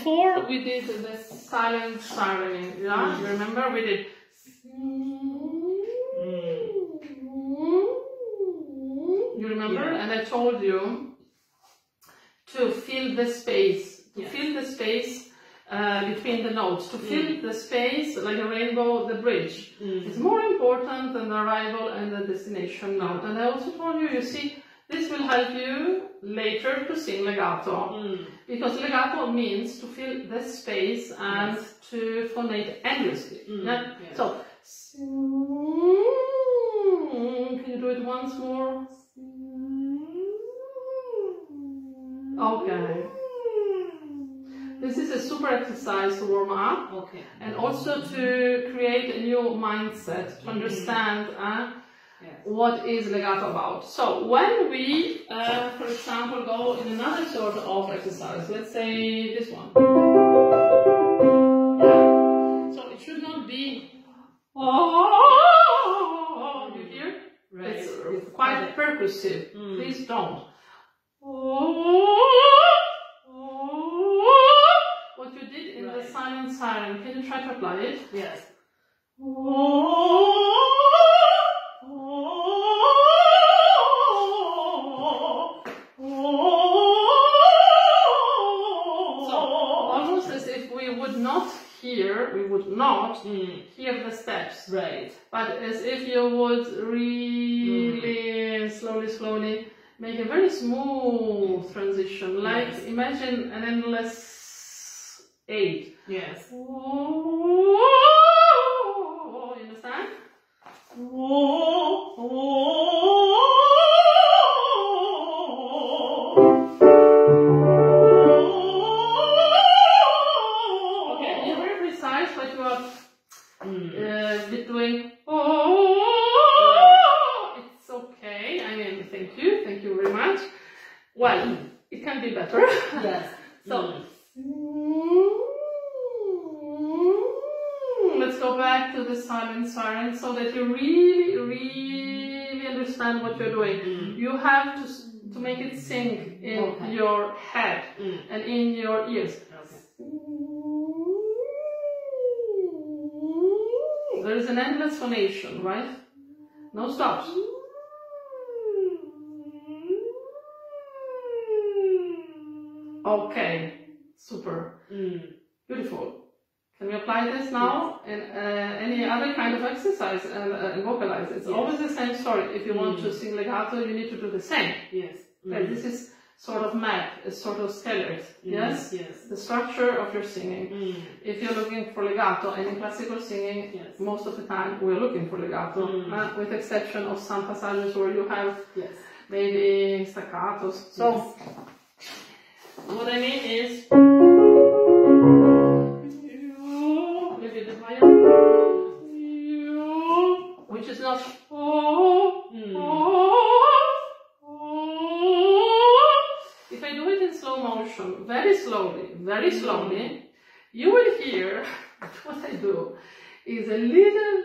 before we did the silent siren, yeah? Mm. You remember we did. Mm. You remember? Yeah. And I told you to fill the space, to Yes. fill the space uh, between the notes, to fill mm. the space like a rainbow, the bridge. It's more important than the arrival and the destination note. And I also told you, you see, this will help you later to sing legato. Mm. Because legato means to fill the space and to phonate endlessly. Mm. Yeah? yes. So, can you do it once more? Okay. This is a super exercise to warm up Okay. and also to create a new mindset, to mm-hmm. understand uh, Yes. what is legato about. So when we, uh, for example, go in another sort of exercise, let's say this one. Yeah. So it should not be, oh, you hear? Right. It's quite percussive. Mm. Please don't. What you did in the silent siren, can you try to apply it? Yes. So, we would not Mm. hear the steps, Right. but as if you would really slowly, slowly make a very smooth transition. Like Yes. imagine an endless eight. Yes. You understand? Okay, thank you, thank you very much. Well, it can be better. Yes. So, Mm. let's go back to the silent siren so that you really, really understand what you're doing. Mm. You have to, to make it sink in Okay. your head Mm. and in your ears. Okay. There is an endless phonation, right? No stops. Okay, super, Mm. beautiful. Can we apply this now in uh, any other kind of exercise and, uh, and vocalize? It's Yes. always the same story. If you want to Mm. sing legato, you need to do the same. Yes. Mm. this is sort of map, a sort of skeleton. Yes, Yes. the structure of your singing. Mm. If you're looking for legato, and in classical singing, Yes. most of the time we're looking for legato, uh, with exception of some passages where you have Yes. maybe staccatos. So, what I mean is, which is not, Mm. if I do it in slow motion, very slowly, very slowly, you will hear what I do is a little,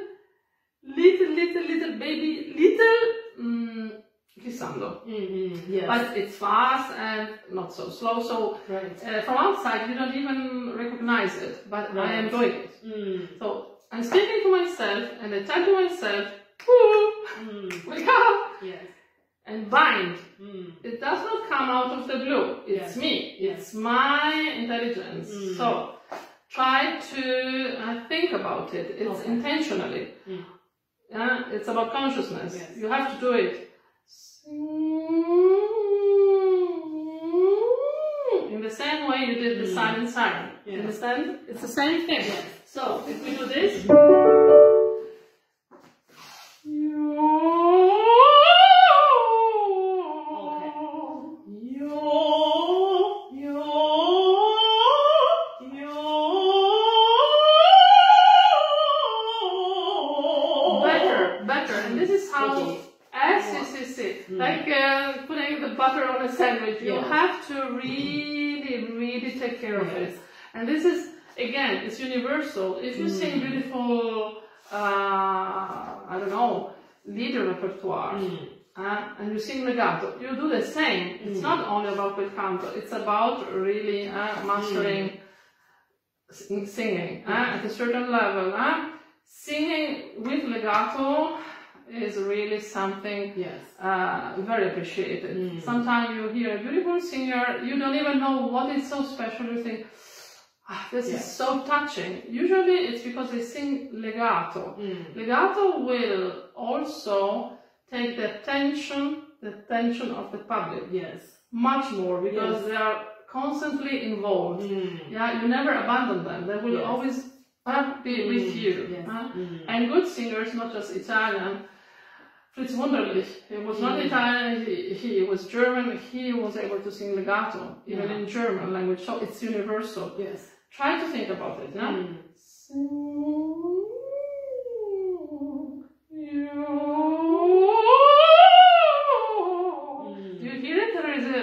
little, little, little baby, little mm, glissando. Mm-hmm. Yes. But it's fast and not so slow. So right. uh, from outside, you don't even recognize it, but I am doing it. Mm. So I'm speaking to myself and I tell to myself, "Woo, Mm. wake up Yes. and bind. Mm. It does not come out of the blue. It's Yes. me. Yes. It's my intelligence. Mm. So try to uh, think about it. It's Okay. intentionally. Mm. Yeah, it's about consciousness. Yes. You have to do it. In the same way you did the Mm. silent siren. Yeah. Understand? It's the same thing. So if we do this. Better, better. And this is how Okay. S is is it. Mm. Like uh, putting the butter on a sandwich. You Yes. have to really, really take care of Yes. it. And this is again, it's universal. If you sing Mm. beautiful, uh, I don't know, Lieder repertoire, Mm. uh, and you sing legato, you do the same. It's Mm. not only about bel canto. It's about really uh, mastering sing- singing uh, at a certain level. Uh, singing with legato is really something Yes. uh, very appreciated. Mm. Sometimes you hear a beautiful singer, you don't even know what is so special. You think, ah, this Yeah. is so touching. Usually it's because they sing legato. Mm. Legato will also take the attention, the attention of the public Yes. much more because Yes. they are constantly involved. Mm. Yeah, you never abandon them. They will Yes. always be with Mm. you. Yes. uh. Mm. And good singers, not just Italian. Fritz Wunderlich, he was not Mm. Italian, he, he was German, he was able to sing legato, even Yeah. in German language, so it's universal. Yes. Try to think about it, yeah? Mm. Do you hear it? There is a,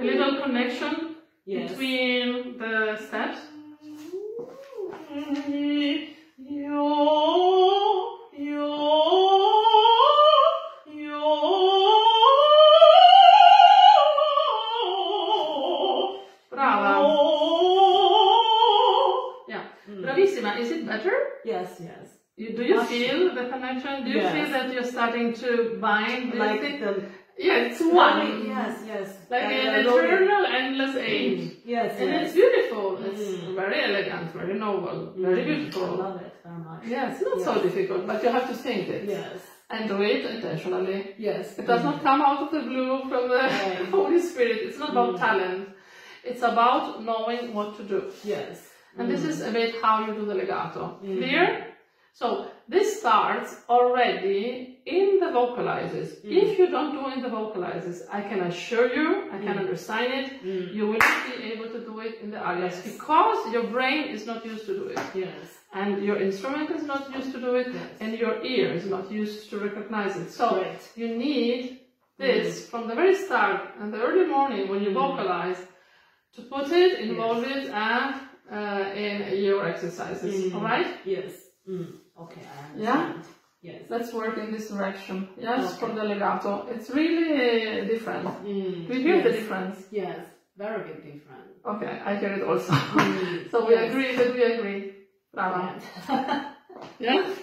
a little connection Yes. between the steps. Better? Yes, yes. You, do you Much- feel the connection? Do you Yes. feel that you're starting to bind Like thing? the Yeah, it's one. Yes, yes. Like Uh, an eternal, endless age. Mm. Yes, And yes. it's beautiful. It's Mm. very elegant, very noble, very Mm. beautiful. I love it very much. Yes, it's not so difficult, but you have to think it. Yes. And do it intentionally. Yes. It does not come out of the blue from the. Holy Spirit. It's not about Mm. talent. It's about knowing what to do. Yes. And this Mm. is a bit how you do the legato. Mm. Clear? So this starts already in the vocalizes. Mm. If you don't do it in the vocalizes, I can assure you, I can Mm. understand it, you will not be able to do it in the arias Yes. because your brain is not used to do it. Yes. And your instrument is not used to do it, Yes. and your ear is not used to recognize it. So Right. you need this from the very start and the early morning when you vocalize to put it, involve it, and uh, in your exercises. Mm. All right? Yes. Mm. Okay, I Yeah? understand. Yes. Let's work in this direction. Yes, Okay. from the legato. It's really uh, different. Mm. You hear yes. the difference? Yes. Very big difference. Okay, I hear it also. Mm. so we Yes. agree that we agree. Brava. Yeah. Yeah?